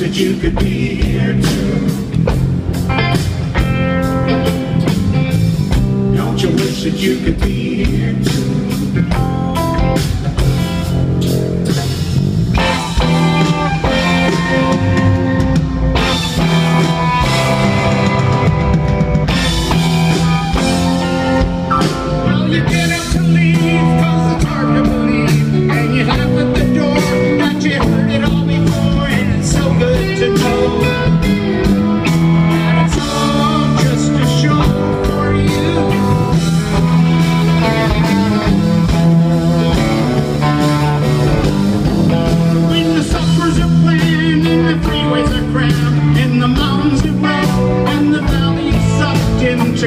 wish that you could be here too. Don't you wish that you could be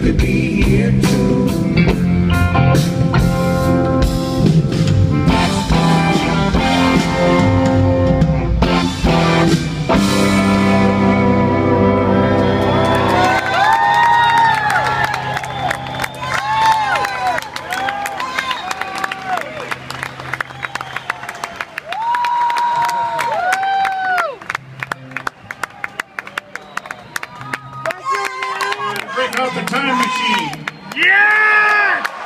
could be here too. check out the time machine. Yeah!